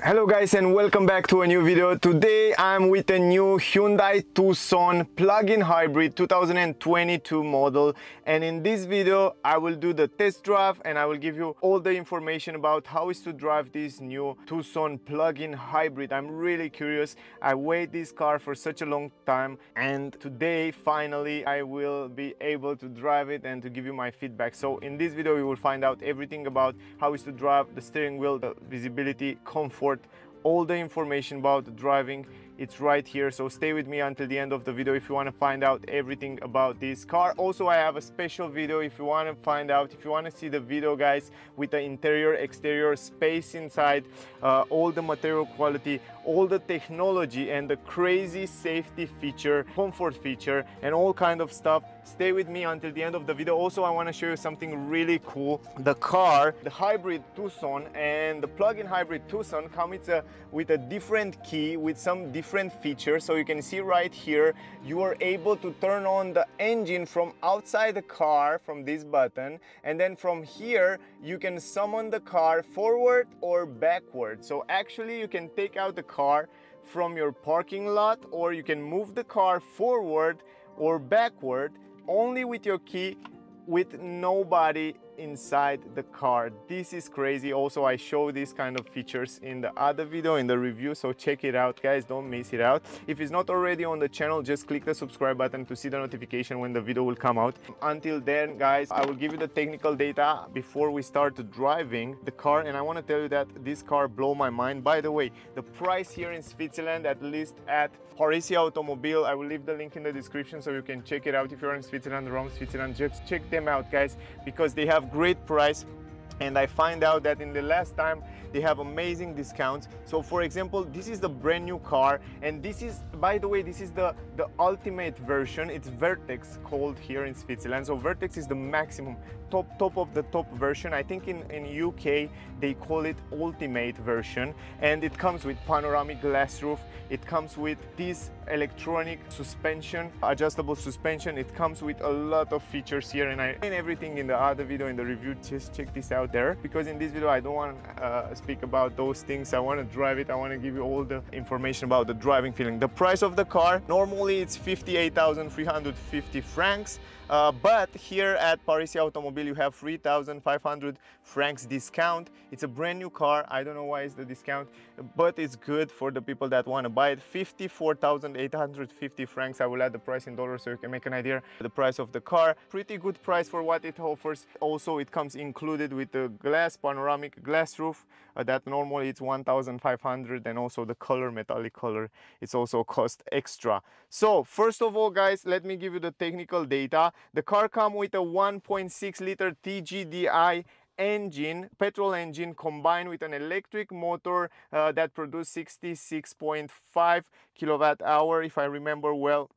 Hello guys and welcome back to a new video. Today I'm with a new Hyundai Tucson plug-in hybrid 2022 model and in this video I will do the test drive and I will give you all the information about how is to drive this new Tucson plug-in hybrid. I'm really curious. I wait this car for such a long time and today finally I will be able to drive it and to give you my feedback. So in this video you will find out everything about how is to drive the steering wheel, the visibility, comfort all the information about the driving. It's right here so stay with me until the end of the video if you want to find out everything about this car. Also i have a special video if you want to find out if you want to see the video guys with the interior exterior space inside uh, all the material quality all the technology and the crazy safety feature comfort feature and all kind of stuff stay with me until the end of the video also i want to show you something really cool the car the hybrid tucson and the plug-in hybrid tucson come with a with a different key with some different different features. So you can see right here, you are able to turn on the engine from outside the car from this button. And then from here, you can summon the car forward or backward. So actually you can take out the car from your parking lot or you can move the car forward or backward only with your key with nobody inside the car. This is crazy. Also i show these kind of features in the other video in the review so check it out guys. Don't miss it out. If it's not already on the channel just click the subscribe button to see the notification when the video will come out. Until then guys i will give you the technical data before we start driving the car and i want to tell you that this car blow my mind. By the way the price here in switzerland at least at Parisi Automobile. I will leave the link in the description so you can check it out. If you're in Switzerland, around Switzerland. Just check them out, guys, because they have great price and I find out that in the last time they have amazing discounts. So for example this is the brand new car and this is by the way this is the the ultimate version. It's Vertex called here in Switzerland. So Vertex is the maximum top top of the top version. I think in in UK they call it ultimate version. And it comes with panoramic glass roof. It comes with this electronic suspension adjustable suspension. It comes with a lot of features here and I and everything in the other video in the review. Just check this out there. Because in this video I don't want to uh, speak about those things. I want to drive it. I want to give you all the information about the driving feeling. The price of the car normally it's 58,350 francs uh, but here at Parisi Automobile you have 3,500 francs discount. It's a brand new car. I don't know why it's the discount but it's good for the people that want to buy it. 54,850 francs. I will add the price in dollars so you can make an idea the price of the car. Pretty good price for what it offers. Also it comes included with the glass panoramic glass roof uh, that normally it's 1,500 and also the color metallic color. It's also cost extra. So first of all guys let me give you the technical data the car comes with a 1.6 liter TGDI engine, petrol engine combined with an electric motor uh, that produces 66.5 kilowatt hour if I remember well.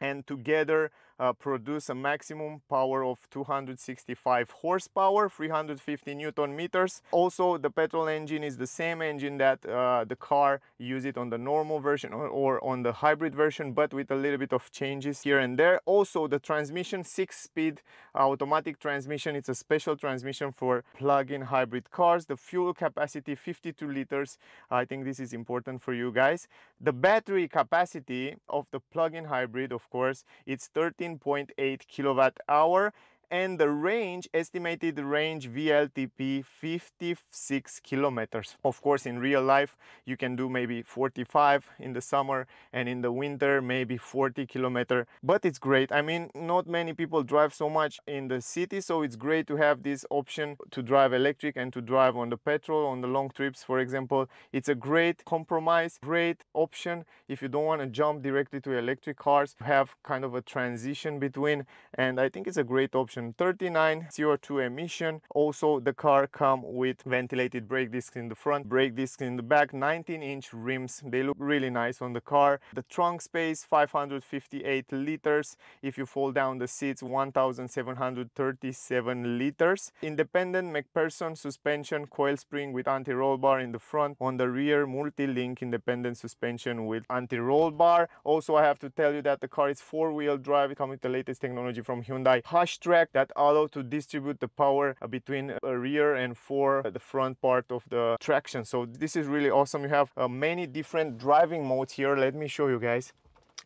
And together uh, produce a maximum power of 265 horsepower 350 newton meters. Also the petrol engine is the same engine that uh, the car use it on the normal version or, or, on the hybrid version but with a little bit of changes here and there. Also the transmission six speed automatic transmission. It's a special transmission for plug-in hybrid cars. The fuel capacity 52 liters. I think this is important for you guys. The battery capacity of the plug-in hybrid of course it's 13 13.8 kilowatt hour and the range estimated range WLTP 56 kilometers. Of course in real life you can do maybe 45 in the summer and in the winter maybe 40 kilometer. But it's great. I mean not many people drive so much in the city so it's great to have this option to drive electric and to drive on the petrol on the long trips for example. It's a great compromise great option if you don't want to jump directly to electric cars have kind of a transition between and I think it's a great option 39 CO2 emission. Also the car come with ventilated brake discs in the front, brake discs in the back, 19 inch rims. They look really nice on the car. The trunk space 558 liters. If you fold down the seats 1737 liters. Independent MacPherson suspension coil spring with anti-roll bar in the front. On the rear multi-link independent suspension with anti-roll bar. Also I have to tell you that the car is four-wheel drive. Comes with the latest technology from Hyundai. Hush that allow to distribute the power uh, between uh, rear and for uh, the front part of the traction. So this is really awesome. You have uh, many different driving modes here. Let me show you guys.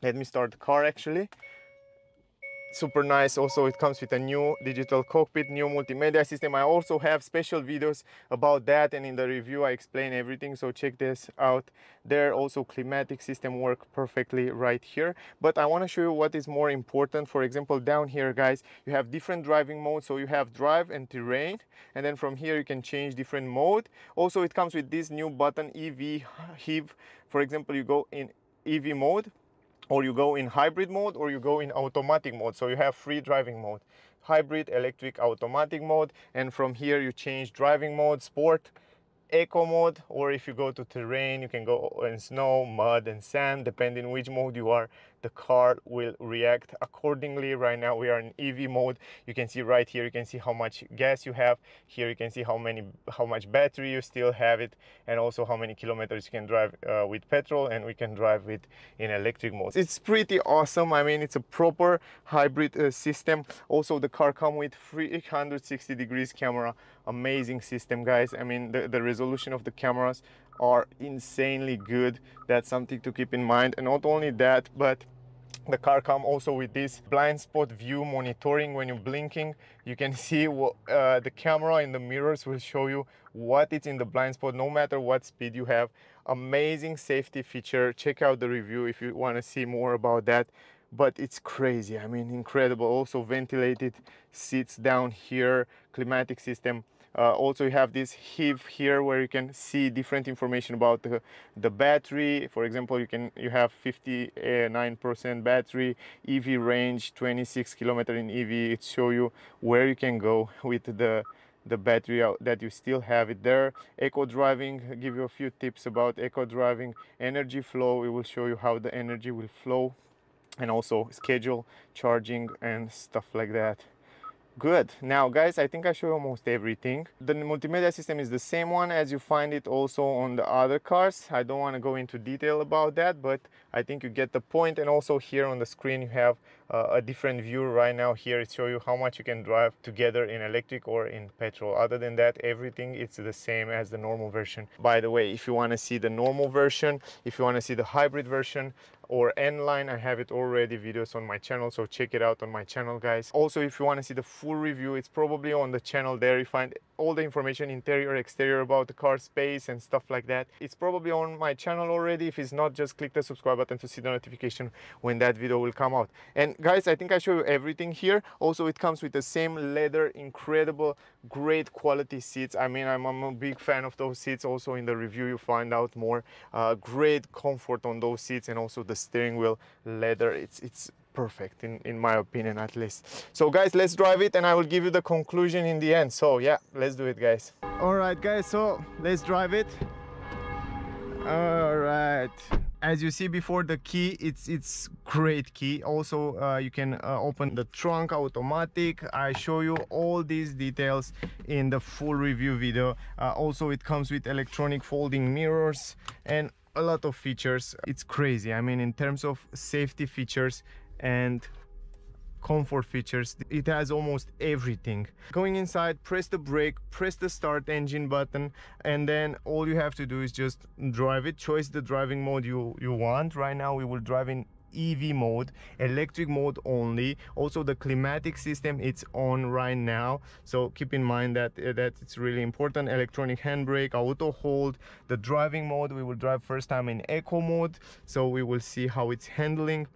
Let me start the car actually super nice. Also it comes with a new digital cockpit new multimedia system. I also have special videos about that and in the review i explain everything. So check this out there. Also climatic system work perfectly right here. But i want to show you what is more important. For example down here guys you have different driving modes. So you have drive and terrain and then from here you can change different mode. Also it comes with this new button ev HEV for example you go in ev mode or you go in hybrid mode or you go in automatic mode. So you have free driving mode hybrid electric automatic mode. And from here you change driving mode sport eco mode. Or if you go to terrain you can go in snow mud and sand depending which mode you are the car will react accordingly. Right now we are in ev mode. You can see right here you can see how much gas you have. Here you can see how many how much battery you still have it and also how many kilometers you can drive uh, with petrol and we can drive it in electric mode it's pretty awesome. I mean it's a proper hybrid uh, system. Also the car come with 360 degrees camera. Amazing system guys. I mean the, the resolution of the cameras are insanely good. That's something to keep in mind. And not only that but the car come also with this blind spot view monitoring. When you're blinking you can see what uh, the camera in the mirrors will show you what is in the blind spot no matter what speed you have. Amazing safety feature. Check out the review if you want to see more about that. But it's crazy. I mean incredible. Also ventilated seats down here climatic system uh, also you have this HIV here where you can see different information about the, the battery. For example, you can you have 59% battery, EV range 26 kilometer in EV. It show you where you can go with the the battery that you still have it there eco driving give you a few tips about eco driving energy flow it will show you how the energy will flow and also schedule charging and stuff like that Good. Now guys, I think I show almost everything. The multimedia system is the same one as you find it also on the other cars. I don't want to go into detail about that, but I think you get the point. And also here on the screen you have a different view right now here it show you how much you can drive together in electric or in petrol. Other than that, everything it's the same as the normal version. By the way, if you want to see the normal version, if you want to see the hybrid version, or N-Line. I have it already videos on my channel, so check it out on my channel, guys. Also, if you want to see the full review, it's probably on the channel there. You find all the information interior exterior about the car space and stuff like that it's probably on my channel already. If it's not just click the subscribe button to see the notification when that video will come out. And guys i think i show you everything here. Also it comes with the same leather incredible great quality seats. I mean i'm, I'm a big fan of those seats. Also in the review you find out more. Uh, great comfort on those seats and also the steering wheel leather. It's it's perfect in, in my opinion at least. So guys let's drive it and i will give you the conclusion in the end. So yeah let's do it guys. All right guys so let's drive it. All right. As you see before the key it's it's great key. Also uh, you can uh, open the trunk automatic. I show you all these details in the full review video. Uh, also it comes with electronic folding mirrors and a lot of features. It's crazy. I mean in terms of safety features and comfort features. It has almost everything. Going inside press the brake press the start engine button and then all you have to do is just drive it. Choose the driving mode you you want. Right now we will drive in EV mode electric mode only. Also the climatic system it's on right now. So keep in mind that uh, that it's really important. Electronic handbrake auto hold the driving mode. We will drive first time in eco mode so we will see how it's handling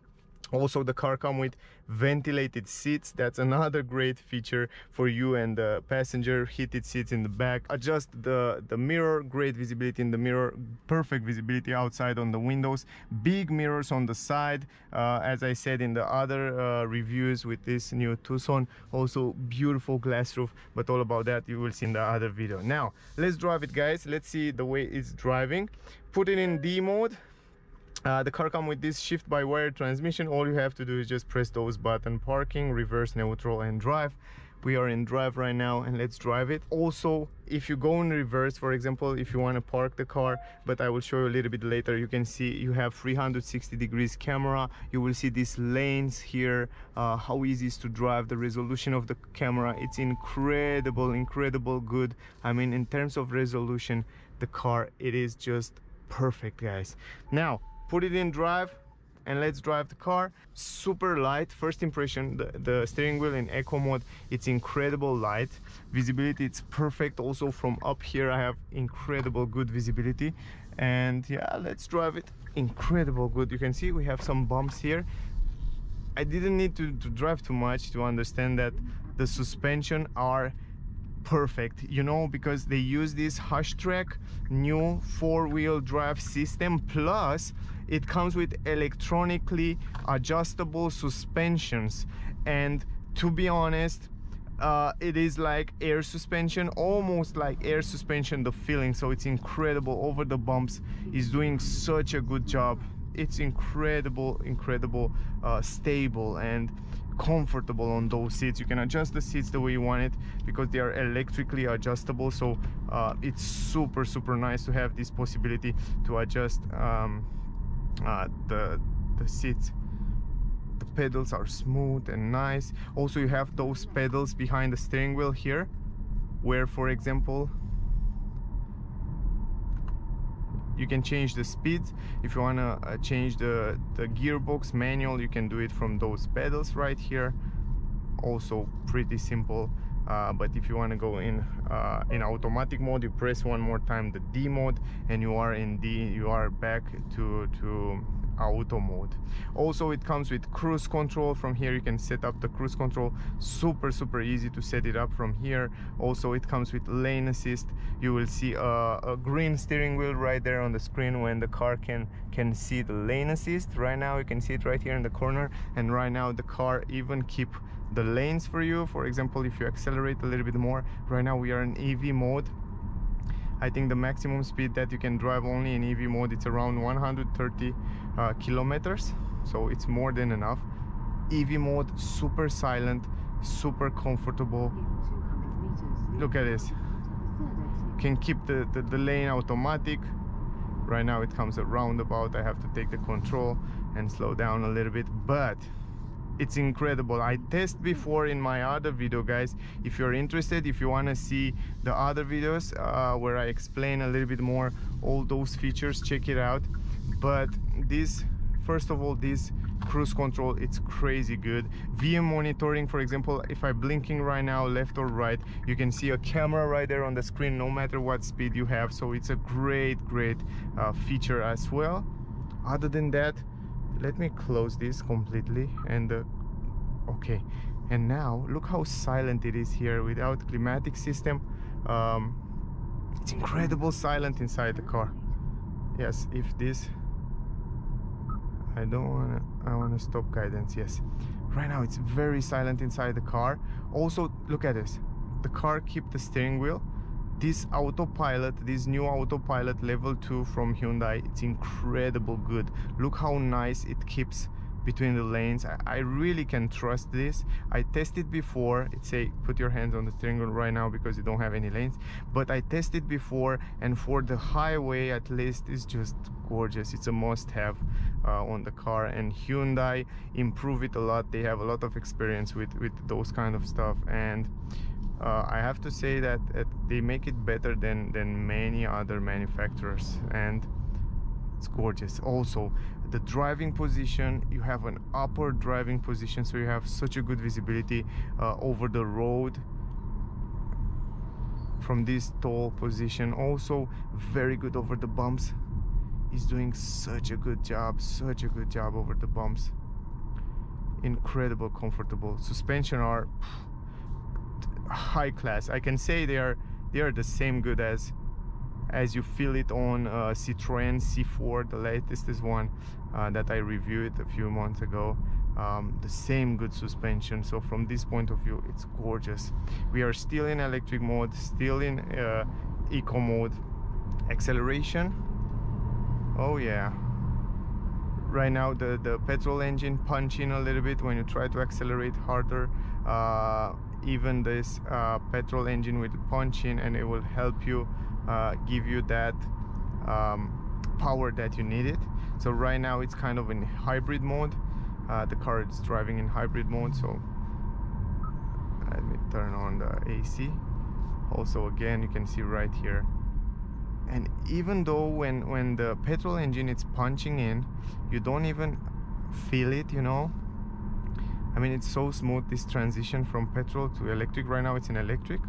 also the car come with ventilated seats. That's another great feature for you and the passenger. Heated seats in the back. Adjust the the mirror. Great visibility in the mirror. Perfect visibility outside on the windows. Big mirrors on the side. Uh, as i said in the other uh, reviews with this new tucson also beautiful glass roof. But all about that you will see in the other video. Now let's drive it guys. Let's see the way it's driving. Put it in d mode uh, the car come with this shift by wire transmission. All you have to do is just press those button parking reverse neutral and drive. We are in drive right now and let's drive it. Also if you go in reverse for example if you want to park the car but i will show you a little bit later you can see you have 360 degrees camera. You will see these lanes here uh, how easy is to drive. The resolution of the camera it's incredible incredible good. I mean in terms of resolution the car it is just perfect guys. Now put it in drive and let's drive the car. Super light first impression the, the, steering wheel in eco mode it's incredible light. Visibility it's perfect. Also from up here i have incredible good visibility. And yeah let's drive it. Incredible good. You can see we have some bumps here. I didn't need to, to drive too much to understand that the suspension are perfect you know because they use this HTRAC new four-wheel drive system plus it comes with electronically adjustable suspensions. And to be honest uh, it is like air suspension almost like air suspension the feeling. So it's incredible. Over the bumps is doing such a good job. It's incredible incredible uh, stable. And comfortable on those seats. You can adjust the seats the way you want it because they are electrically adjustable. So uh, it's super super nice to have this possibility to adjust um, uh, the the seats. The pedals are smooth and nice. Also you have those pedals behind the steering wheel here where for example you can change the speed. If you want to uh, change the the gearbox manual you can do it from those pedals right here. Also pretty simple uh, but if you want to go in uh, in automatic mode you press one more time the D mode and you are in D you are back to to auto mode. Also it comes with cruise control. From here you can set up the cruise control. Super super easy to set it up from here. Also it comes with lane assist. You will see a, a green steering wheel right there on the screen when the car can can see the lane assist. Right now you can see it right here in the corner. And right now the car even keep the lanes for you. For example if you accelerate a little bit more right now we are in EV mode. I think the maximum speed that you can drive only in EV mode it's around 130 uh, kilometers so it's more than enough. EV mode super silent super comfortable. Look at this. Can keep the, the, the lane automatic. Right now it comes a roundabout I have to take the control and slow down a little bit but it's incredible. I test before in my other video guys. If you're interested if you want to see the other videos uh, where i explain a little bit more all those features check it out but this first of all this cruise control it's crazy good. Vm monitoring for example if i'm blinking right now left or right you can see a camera right there on the screen no matter what speed you have. So it's a great great uh, feature as well. Other than that let me close this completely and uh, okay. And now look how silent it is here without climatic system. Um, it's incredible silent inside the car yes if this I don't want to I want to stop guidance yes. Right now it's very silent inside the car. Also look at this. The car keep the steering wheel. This autopilot this new autopilot level 2 from Hyundai it's incredible good. Look how nice it keeps between the lanes. I, I, really can trust this. I tested before. It say put your hands on the steering wheel right now because you don't have any lanes. But I tested before and for the highway at least it's just gorgeous. It's a must-have uh, on the car and Hyundai improve it a lot. They have a lot of experience with with those kind of stuff. And uh, I have to say that they make it better than than many other manufacturers. And it's gorgeous. Also the driving position you have an upper driving position so you have such a good visibility uh, over the road from this tall position. Also very good over the bumps. He's doing such a good job such a good job over the bumps. Incredible comfortable. Suspension are high class. I can say they are they are the same good as as you feel it on uh, Citroen C4 the latest is one uh, that I reviewed a few months ago. Um, the same good suspension. So from this point of view it's gorgeous. We are still in electric mode still in uh, eco mode. Acceleration? Oh yeah. Right now the the petrol engine punching a little bit when you try to accelerate harder. Uh, even this uh, petrol engine will punch in and it will help you uh, give you that um, power that you need it. So right now it's kind of in hybrid mode. Uh, the car is driving in hybrid mode so let me turn on the AC also again you can see right here. And even though when when the petrol engine is punching in you don't even feel it you know? I mean it's so smooth this transition from petrol to electric. Right now it's in electric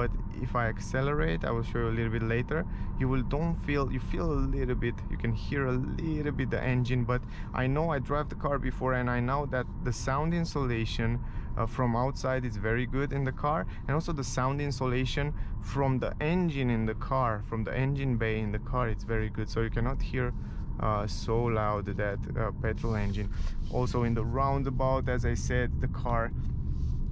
but if I accelerate I will show you a little bit later. You will don't feel you feel a little bit you can hear a little bit the engine but I know I drive the car before and I know that the sound insulation uh, from outside is very good in the car and also the sound insulation from the engine in the car from the engine bay in the car it's very good. So you cannot hear uh, so loud that uh, petrol engine. Also in the roundabout as I said the car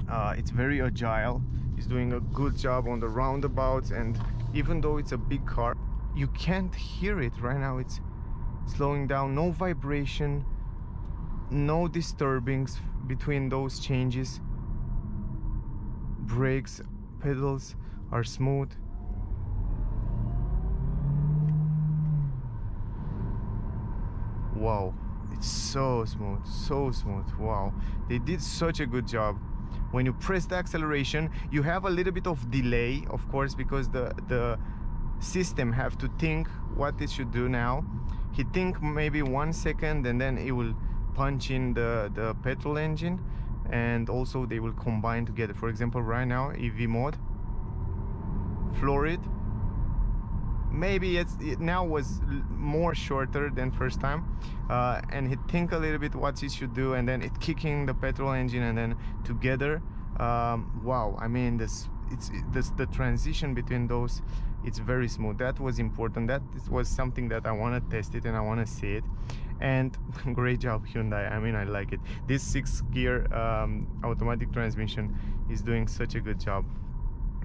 uh, it's very agile He's doing a good job on the roundabouts and even though it's a big car you can't hear it right now. It's slowing down. No vibration no disturbings between those changes. Brakes pedals are smooth. Wow it's so smooth so smooth. Wow they did such a good job when you press the acceleration you have a little bit of delay of course because the the system have to think what it should do now. He think maybe one second and then it will punch in the the petrol engine and also they will combine together. For example right now ev mode floor it maybe it's it now was more shorter than first time uh, and he think a little bit what he should do and then it kicking the petrol engine and then together um, wow I mean this it's this the transition between those it's very smooth. That was important. That was something that I want to test it and I want to see it. And great job Hyundai. I mean I like it. This six gear um, automatic transmission is doing such a good job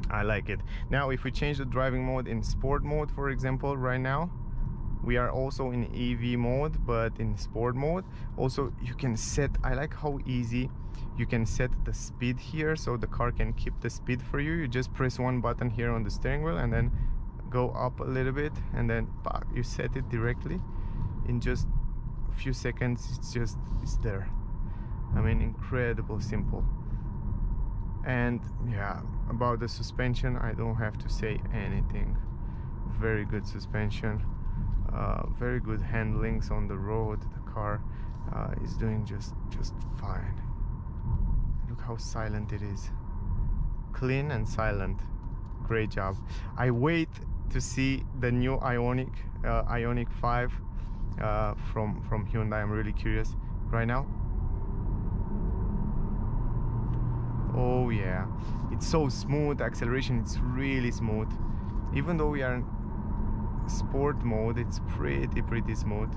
I like it. Now if we change the driving mode in sport mode for example right now we are also in EV mode but in sport mode. Also you can set I like how easy you can set the speed here so the car can keep the speed for you. You just press one button here on the steering wheel and then go up a little bit and then you set it directly. In just a few seconds it's just it's there. I mean incredible simple and yeah about the suspension I don't have to say anything. Very good suspension uh, very good handlings on the road. The car uh, is doing just just fine. Look how silent it is. Clean and silent. Great job. I wait to see the new Ioniq uh, Ioniq 5 uh, from from Hyundai. I'm really curious. Right now oh yeah. It's so smooth acceleration it's really smooth. Even though we are in sport mode it's pretty pretty smooth.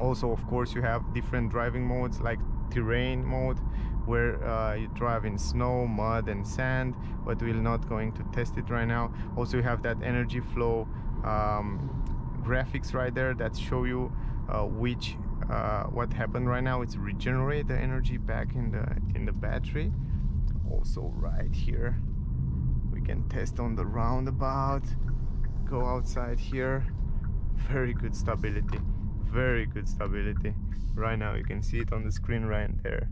Also of course you have different driving modes like terrain mode where uh, you drive in snow mud and sand but we're not going to test it right now. Also you have that energy flow um, graphics right there that show you uh, which uh, what happened right now. It's regenerate the energy back in the in the battery also right here. We can test on the roundabout. Go outside here. Very good stability. Very good stability. Right now you can see it on the screen right there.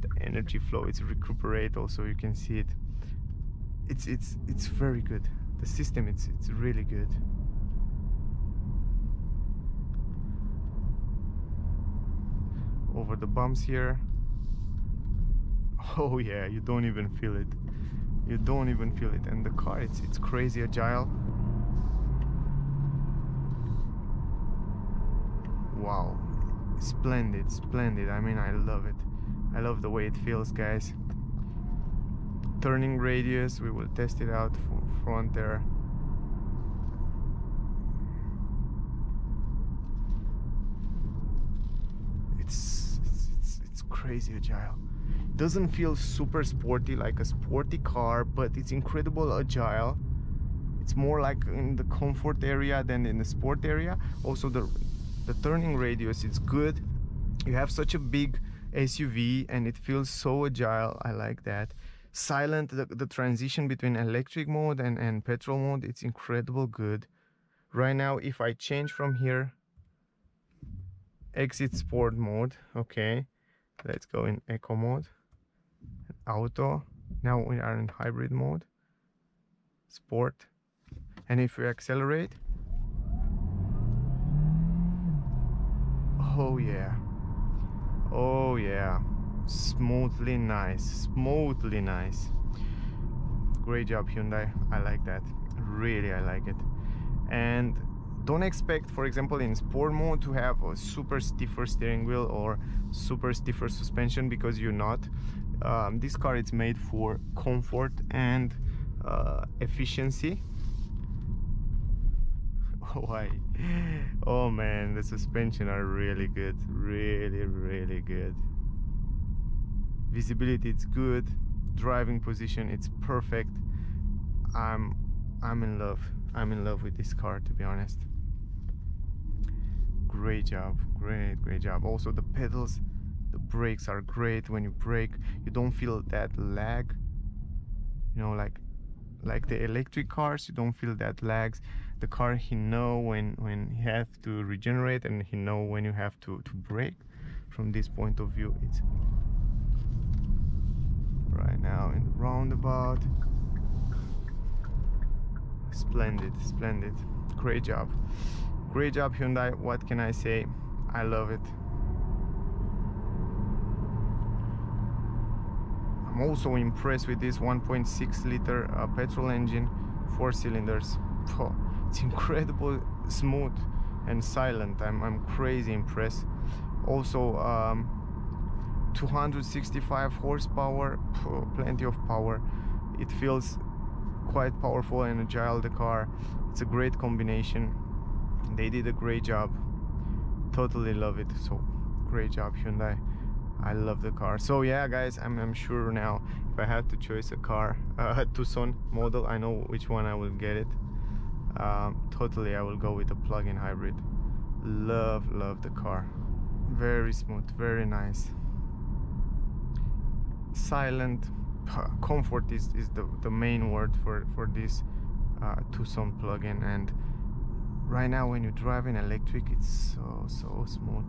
The energy flow it's recuperate also you can see it. It's it's it's very good. The system it's it's really good. Over the bumps here oh yeah you don't even feel it. You don't even feel it. And the car it's it's crazy agile. Wow. Splendid splendid. I mean i love it. I love the way it feels guys. Turning radius we will test it out for front there. It's it's, it's, it's crazy agile doesn't feel super sporty like a sporty car but it's incredible agile. It's more like in the comfort area than in the sport area. Also the the turning radius is good. You have such a big SUV and it feels so agile. I like that. Silent the, the transition between electric mode and, and petrol mode it's incredible good. Right now if I change from here exit sport mode okay. Let's go in eco mode auto. Now we are in hybrid mode. Sport. And if we accelerate. Oh yeah. Oh yeah. Smoothly nice. Smoothly nice. Great job Hyundai. I like that. Really I like it. And don't expect for example in sport mode to have a super stiffer steering wheel or super stiffer suspension because you're not um, this car is made for comfort and uh, efficiency. Why? Oh man the suspension are really good really really good. Visibility it's good driving position it's perfect. I'm i'm in love i'm in love with this car to be honest. Great job great great job. Also the pedals the brakes are great. When you brake you don't feel that lag. You know like like the electric cars you don't feel that lags the car he know when when you have to regenerate and he know when you have to to brake. From this point of view it's right now in the roundabout. Splendid splendid. Great job. Great job Hyundai. What can I say? I love it I'm also impressed with this 1.6 liter uh, petrol engine four cylinders. Oh, it's incredible smooth and silent. I'm, I'm crazy impressed. Also um, 265 horsepower plenty of power. It feels quite powerful and agile the car. It's a great combination. They did a great job. Totally love it. So great job Hyundai I love the car. So yeah guys I'm, I'm sure now if I had to choose a car uh, a Tucson model I know which one I will get it. Um, totally I will go with a plug-in hybrid. Love love the car. Very smooth very nice. Silent comfort is, is the, the main word for, for this uh, Tucson plug-in. And right now when you drive in electric it's so so smooth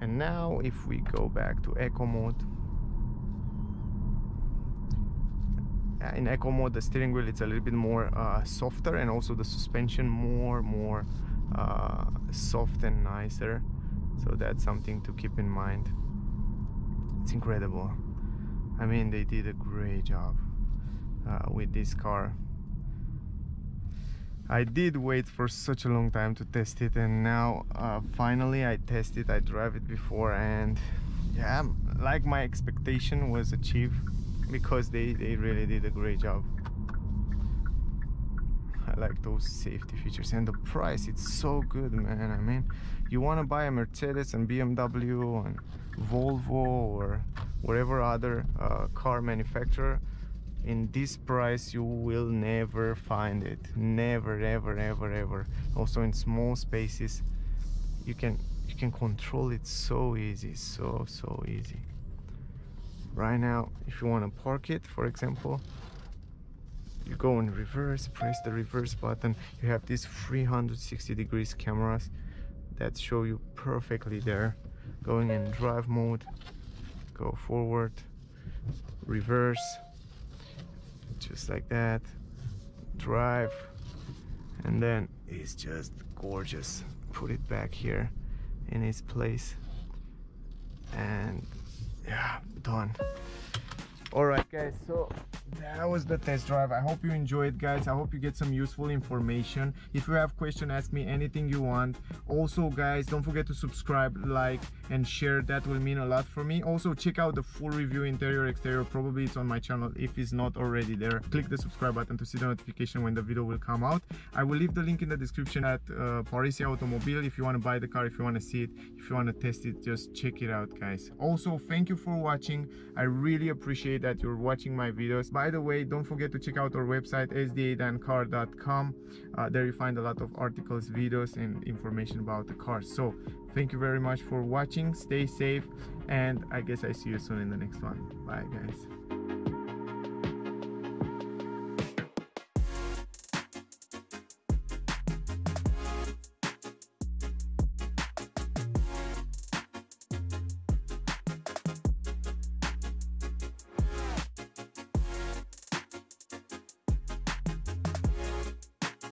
and now if we go back to eco mode. Uh, in eco mode the steering wheel it's a little bit more uh, softer and also the suspension more more uh, soft and nicer. So that's something to keep in mind. It's incredible. I mean they did a great job uh, with this car I did wait for such a long time to test it and now uh, finally I tested it. I drive it before and yeah like my expectation was achieved because they, they really did a great job I like those safety features and the price it's so good man I mean you want to buy a Mercedes and BMW and Volvo or whatever other uh, car manufacturer in this price you will never find it. Never ever ever ever. Also in small spaces you can you can control it so easy so so easy. Right now if you want to park it for example you go in reverse press the reverse button. You have these 360 degrees cameras that show you perfectly there. Going in drive mode go forward reverse just like that. Drive. And then it's just gorgeous. Put it back here in its place. And yeah done all right guys so that was the test drive. I hope you enjoyed guys. I hope you get some useful information. If you have question ask me anything you want. Also guys don't forget to subscribe like and share. That will mean a lot for me. Also check out the full review interior exterior. Probably it's on my channel. If it's not already there click the subscribe button to see the notification when the video will come out. I will leave the link in the description at uh, Parisi Automobile. If you want to buy the car if you want to see it if you want to test it just check it out guys. Also thank you for watching. I really appreciate that you're watching my videos. By the way don't forget to check out our website sda-car.com uh, there you find a lot of articles videos and information about the car. so thank you very much for watching. Stay safe and i guess i see you soon in the next one. Bye guys